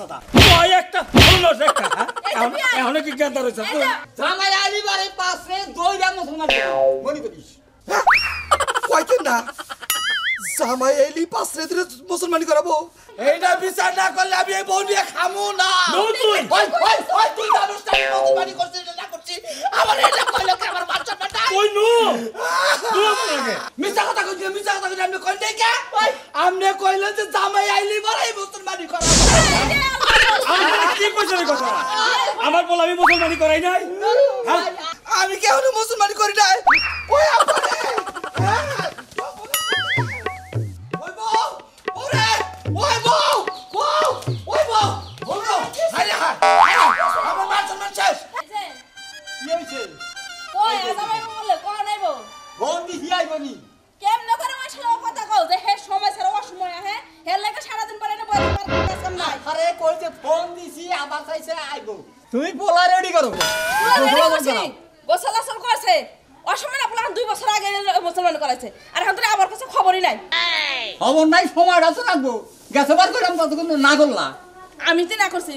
কথা। ওই একটা হলো একটা হ্যাঁ? এখন- কি রয়েছে পাশে দইরা মুসলমান। মনে করিস? কয়তেন না? জামাই এলি পাঁচ রেতে মুসলমানি করাবো। এইটা বিচার না করলে আমি এই বউ নিয়ে খামু না। তুই। তুই আমি মুসলমানি করছি না করছি। আমার এটা কইলো কি আমার বাচ্চা বেটা। ওই নু। নু মিছা কথা কইছি মিছা কথা কইছি আপনি কইতে কে? আপনি কইলেন যে জামাই আইলি ফোন দিছি আবার চাইছে আইবো। তুমি পোলা রেডি করো। গোসল আসল করছে। অসময় পুলান দুই বছর আগে মুসলমান করেছে আর এখন আমার কাছে খবরই নাই। খবর নাই সময়টা তো রাখব গেছে বার করলাম ততক্ষণ না করলা। আমি তো না করছি।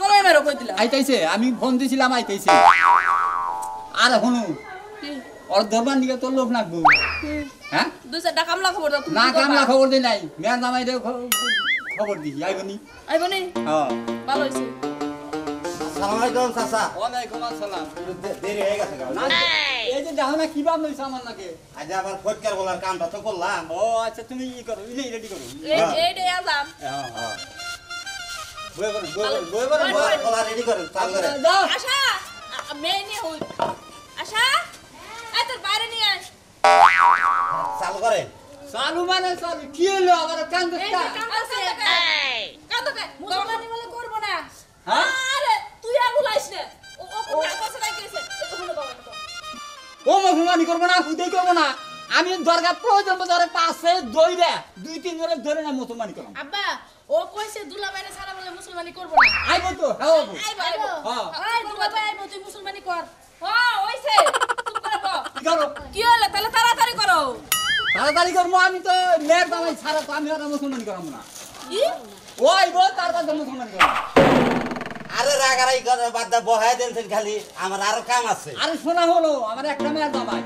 কমে মেরো কই দিলাম আইতাইছে আমি ফোন দিছিলাম আইতাইছে। আর এখনও কি? ওর ধরবার নিকে তোর লোক নাকবো হ্যাঁ? দুই চারটা কামলা খবর দাও না? কামলা খবর দিই নাই। মেয়ের জামাই রে খবর দিছি আইবনি আইবো নি? হ্যাঁ ভালো হইছে। সালাম আলাইকুম চাচা। ওয়ালাইকুম আসসালাম। দেরি হয়ে গেছে গা। না, এই যে দেখো না কি বান হইছে আমার নাকে? আজ আবার ফটকার বলার কামটা তো করলাম। ও আচ্ছা তুমি ই করো ইলে রেডি করো। এই এই ডে আজাম হ্যাঁ হ্যাঁ বই বই বই বই বলা- রেডি করে চাল করে আশা আ- হই। আশা এই তোর বাইরে নিয়ে আয়। চাল করে চালু মানে চালু কি হলো আবার? মুসলমানি বলে করব না। হ্যাঁ? আরে তুই আর না। ও ও কাছে ও মুসলমানি করব না হুদাই করব না। আমি দরকার প্রয়োজন ধরে পাশে দইরে দুই তিন জনে ধরে না মুসলমানি করব আব্বা ও কইছে দুলা বাইরে ছাড়া বলে মুসলমানি করব না। আইবো তো হ্যাঁ। আইবো। আইবো হ্যাঁ। আই দুলা ভাই আইবো তুই মুসলমানি কর। হ্যাঁ ওইছে চুপ করে কি করো? কি হলো? তাহলে তাড়াতাড়ি করো। তাড়াতাড়ি করব আমি তো মেয়ের দামাই ছাড়া তো আমি আর মুসলমানি করাবো না। কি? ও আইবো তার কাছে মুসলমানি করব আরে রাগারাই করে বাদ দা বহাই দিয়েছেন খালি আমার আরও কাম আছে। আরে শোনা হলো আমার একটা মেয়ের দামাই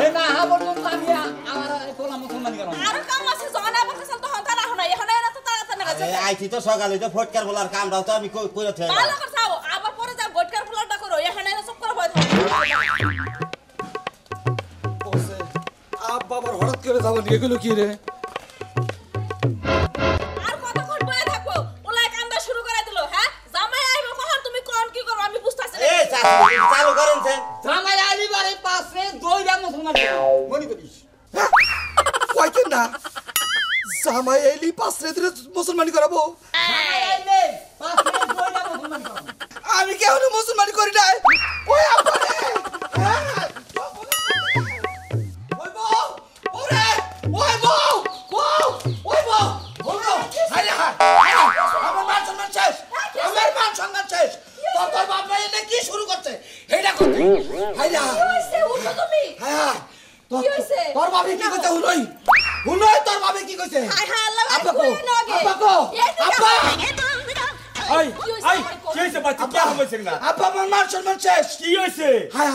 এই না হা পর্যন্ত আমি আমার পোলা মুসলমানি করাবো না। আরও কাম আছে জন আবার কাছে তো হন তারা হনা এখন এরা তো তাড়াতাড়ি আরে গেছে আইছি তো সকালে তো ফটকার বলার কামটাও তো আমি কই- কইরা থই আমি বুঝতাছি না। এ চাচা চালু করেন জামাই আলিবারে পাশে দইরা মুসলমানি মনে করিস? না? জামাই এলি করাবো। পাশে মুসলমানি আমি কেন মুসলমানি করি নাই? ওই আপনি ওই আমার মান সম্মান শেষ। আমার মান সম্মান শেষ। তোর তোর এনে কি শুরু করছে? এইটা করতে হাই হাই হইছে উঠো তুমি। হাই তোর কি হইছে? বাবে কি কইছে? হুনই। হুনই তোর বাবে কি কইছে? হাই হাই আল্লাহ আব্বা কো কই কো আব্বা। আই আই কি হইছে বাচ্চা? কি হইছে না? আব্বা আমার মান সম্মান শেষ। কি হইছে হাই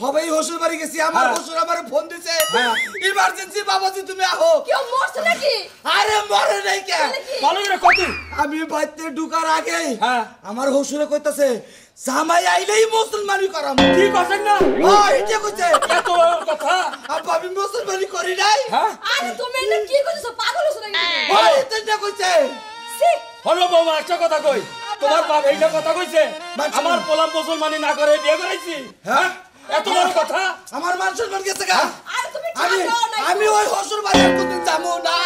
হাই হবে বাড়ি গেছি আমার হ্যাঁ। আমার ফোন দিছে। হ্যাঁ। ইমার্জেন্সি বাবাজি তুমি আহো। কেউ মরছে নাকি? আরে মরে নাই কে? ভালো করে কত আমি বাইতে ঢুকার আগে হ্যাঁ। আমার হসুরে কইতাছে জামাই আইলেই মুসলমানি করাম। কি করছেন না? ও এটা কইছে। এত কথা। আব্বা আমি মুসলমানি করি নাই। হ্যাঁ। আরে তুমি এটা কি কইছো পাগল হইছো নাকি ও এটা কইছে। সি হলো বৌমা একটা কথা কই। তোমার বাপ এইটা কথা কইছে? আমার পোলাম মুসলমানি না করে বিয়ে করাইছি? হ্যাঁ? এত বড় কথা? আমার মান সম্মান গেছে গা। আরে আমি আমি ওই হসুর বাড়ি আর কোনদিন যাব না।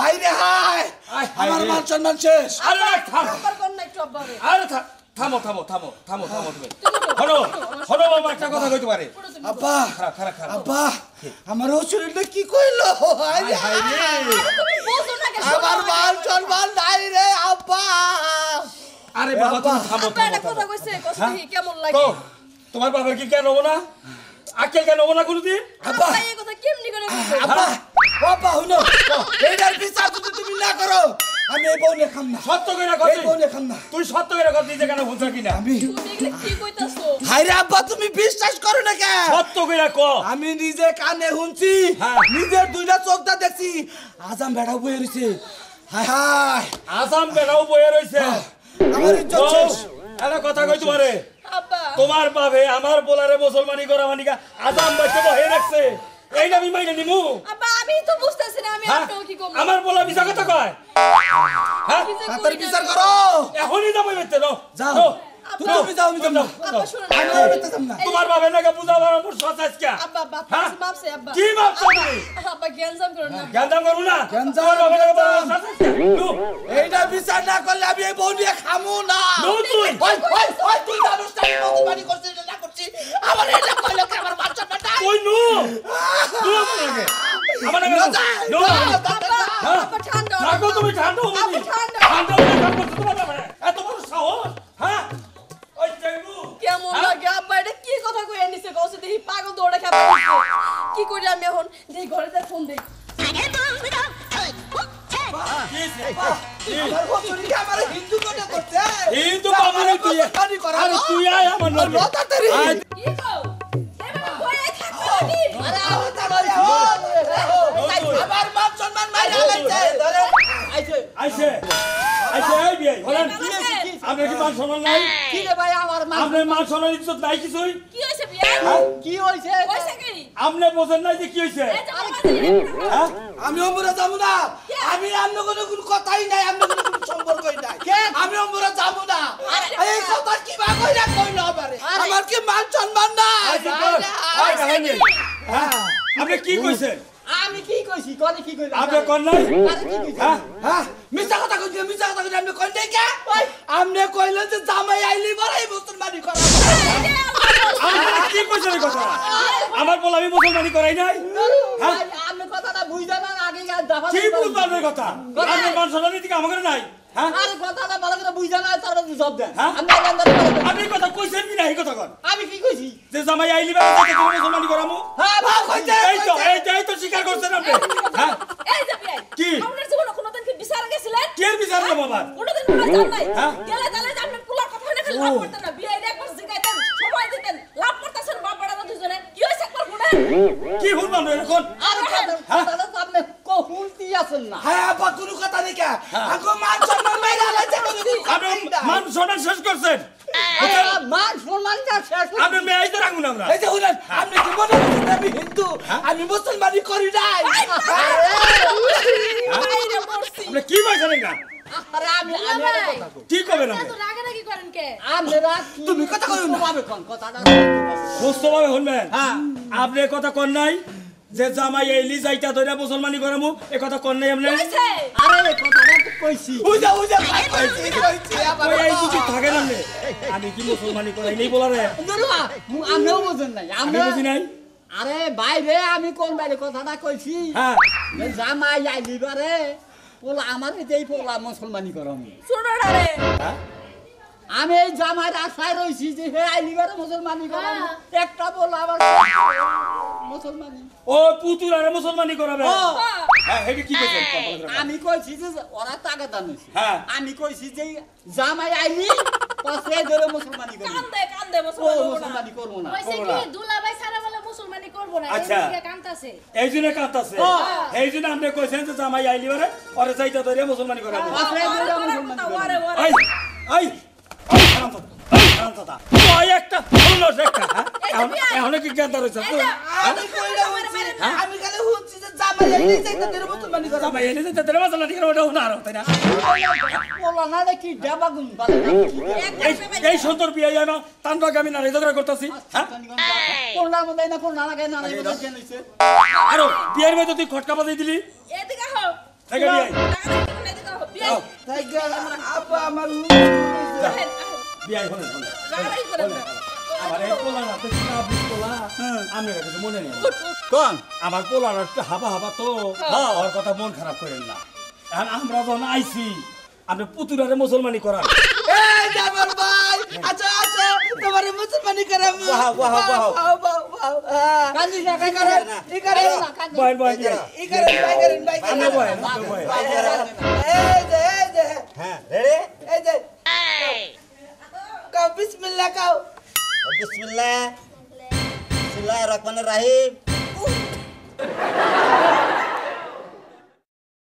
হাই রে হাই আমার রে। মান সম্মান শেষ। আরে থাম। আরে থামো থামো থামো থামো থামো তুমি। হলো হলো বাবা একটা কথা কইতে পারে। আব্বা খারাপ খারাপ খারাপ। আব্বা আমার হসুরে কি কইলো? হাই রে। হাই রে আমার মান সম্মান নাই রে আব্বা। আরে বাবা তুমি থামো থামো কথা থামো। কইছে কষ্ট হ্যাঁ? কেমন লাগে। তোমার বাবা কি কেন হব না? আকেল কেন হব না কোনোদিন? আব্বা! আব্বা এই কথা কেমনি করে বলছো? আব্বা! আব্বা! হুনো এইটার বিচার যদি তুমি না করো আমি এই বউ নিয়ে খাম না। সত্য করে এই কথা বউ নিয়ে খাম না। তুই সত্য করে কথা নিজে কেন কিনা? আমি তুমি এগুলো কি কইতাছো? হাইরে আব্বা তুমি বিশ্বাস করো না কে? সত্য করে ক। আমি নিজে কানে শুনছি হ্যাঁ। নিজের দুইটা চোখটা দেখছি আজাম বেড়া বয়ে রয়েছে হায় হায়। আসাম বেড়াও বয়ে রইছে। আমার ইজ্জত শেষ। কথা কই তোমারে? তোমার বাপে আমার পোলারে মুসলমানি করা মানিকা আজাম বাইতে বহে রাখছে। এইটা আমি মাইনে নিমু। আব্বা আমি তো বুঝতেছি না আমি হ্যাঁ? আপনাকে কি করব? আমার পোলা মিছা কথা কয়? হ্যাঁ? তাড়াতাড়ি বিচার করো। এখনই যাব বেতে নো। যাও। নো। তুমি তুমি যাও আমি না। না। তোমার নাকি কে তুমি না। না। তোমার নাকি নো। এইটা বিচার না করলে এই বউ নিয়ে খামু না। তুই জানোস না মুসলমানি করছি না না করছি আমার এটা কইলো কি আমার বাচ্চা বাচ্চা কই নো! নো আমার নো হ্যাঁ? আব্বা ঠান্ডা। থাকো তুমি ঠান্ডা হও তুমি। ঠান্ডা। ঠান্ডা হও ঠান্ডা হও তোমার এত বড় সাহস হ্যাঁ? ওই জাইবু কেমন হ্যাঁ? লাগে আব্বা এটা কি কথা কইয়া নিছে কইছে দেখি পাগল দৌড়ে খাবে কি করি আমি এখন? দেখি ঘরে যা ফোন দেই। আমার বছরই কি আমার হিন্দু কোনে করছে। হিন্দু বাবারে তুই আরে তুই আয় আমার লগে লো কি গো? এবার কইয়া থাকো নি আরে আমি তাড়াতাড়ি হো আমার মান সম্মান মাইরা লাইছে আইছে আইছে। আইছে এই বিয়ে। বলেন কি হয়েছে? আপনার কি মান সম্মান নাই? কি রে ভাই আমার মা আপনার মান সম্মান ইজ্জত নাই কিছুই? কি হইছে বিয়া? কি হইছে কইছে কি? আপনি বোঝেন নাই যে কি হ্যাঁ আমি অমরা যাব না। আমি আমনে কোনো কোনো কথাই নাই আমনে কোনো কোনো সম্পর্কই নাই। আমি অমরা যাব না। এই কথা কি বা কইরা কইলো আমারে? আমার কি মান সম্মান নাই? কি? আয় কাহিনী। হ্যাঁ? আপনি কি কইছেন? আমি কি কইছি? কলে কি কইলাম? আপনি কোন নাই? কি হ্যাঁ? হ্যাঁ? মিছা কথা কইছি মিছা কথা কইছি। আমনে কই নাই কে? আমনে কইলেন যে জামাই আইলি বড়াই মুসলমানি করা আপনি কি কইছেন কথা? আমার বল আমি মুসলমানি করাই নাই? হ্যাঁ? আমি কথাটা বুঝতে না আগে দাফা কি কথা? আপনার মান সম্মান দিকে নাই হ্যাঁ? আরে কথাটা ভালো করে বুঝতে না তারপর জব দেন। হ্যাঁ? আমি। আপনি কথা কইছেন কি না এই কথা কন? আমি কি কইছি? যে জামাই আইলি বা তাকে তুমি মুসলমানি করামু? হ্যাঁ ভাই কইছে এই তো এই তো এই তো স্বীকার করছেন আপনি। হ্যাঁ? এই যে বিয়া কি? আপনার জীবনে কোনোদিন কি বিচার গেছিলেন? কে বিচার দেবো আবার? কোনোদিন কোনো নাই? গেলে আপনি পোলার কথা না খালি লাভ না বিয়ে একবার জিগাইতেন সময় দিতেন লাভ করতেছেন বাপ বেড়া দুজনে কি হইছে একবার শুনেন কি শুনবাম এখন? আরে কথা- কথাটা তো আপনি কহুলতি আছেন না। হ্যাঁ আপা কোনো কথা নাই কে? আগো মান সম্মান মাইরা লাইছে আপনি মান সম্মান শেষ করছেন? আরে মান সম্মান যা শেষ। আপনি মেয়াই তো রাখুন আমরা। এই যে শুনেন আপনি কি মনে আমি হিন্দু? আমি মুসলমানি করি নাই। আপনি কি পাইছেন না আরে আমি আমি। কি করবেন আপনি তো রাগারাগি করেন কে? আমরা কি- তুমি কথা কইও না। ভাবে কোন কথাটা হ্যাঁ। আপনি কথা কন নাই যে জামাই এলি যাইতা ধরে মুসলমানি করামু এ কথা কন নাই আপনি? আরে এই কথাটা তো কইছি। উজা উজা ভাই কইছি কইছি। আবার এই যদি থাকে না আমি কি মুসলমানি করাই নেই বলারে? বুঝেন নাই। আমরা বুঝি নাই? আরে বাইরে আমি কোন বাইরে কথাটা কইছি। হ্যাঁ। যে জামাই আইলি বারে। পোলা আমার এই পোলা মুসলমানি করম শুনো না রে হ্যাঁ? আমি এই জামাইয়ের আশায় রইছি যে হে আইলি বারে মুসলমানি করম একটা পোলা আবার মুসলমানি। ও পুতুর আরে মুসলমানি করাবে। ও, হ্যাঁ। হেডি কি কইছেন। আমি কইছি যে ওরা টাকা দানিছি হ্যাঁ। আমি কইছি যে জামাই আইলি পাশে ধরে মুসলমানি করবি। কান্দে কান্দে না। মুসলমানি করব না। কইছে কি দুলাভাই সারা বলে মুসলমানি করব না আচ্ছা। এই দিকে কান্তাছে এই জন্য কাঁদতাছে। এই জন্য আপনি কইছেন যে জামাই আইলি বারে ওরে যাইতা ধরে মুসলমানি করে। আই আই আই হারামজাদা, আই। ওই একটা একটা হ্যাঁ? এখন এখন কি জ্ঞান রইছে এই আমি কইরা হচ্ছি আমি খালি হচ্ছি যে জামাই আইলি যাইতে তোর মুসলমানি করা জামাই এলি যাইতা ধরে মুসলমানি করাবে ওটা হুনার তাই না? পোলা না কি দেবা গুণ পারে এই এই সুন্দর বিয়ে আমার তান্ডব আমি নারী ঝগড়া করতেছি হ্যাঁ? কোনটার মধ্যে না কোন নানা গায়ে নানা গায়ে কেন হইছে? আরও বিয়ের মধ্যে তুই খটকা বাজাই দিলি? এদিকে হও। থেকে বিয়ে। না, এদিকে হও। আমার। বিয়ে হলে। আমার পোলার একটু হাবা হাবা তো ওর কথা মন খারাপ করেন না এখন আমরা যখন আইছি আপনি পুতুরারে মুসলমানি করান ভাই আচ্ছা আচ্ছা তোমার মুসলমানি করাবো বাহ, বাহ, বাহ। বাহ, বাহ, বাহ, হ্যাঁ। bismillah kau. Oh, bismillah. Bismillahirrahmanirrahim. Uh.